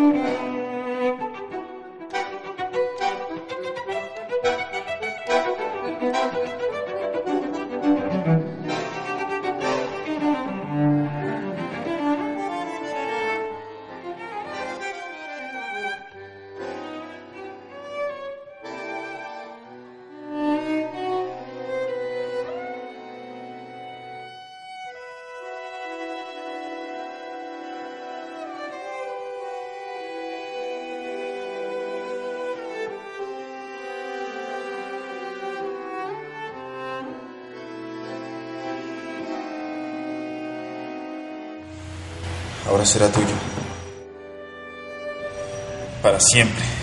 Thank you. Ahora será tuyo. Para siempre.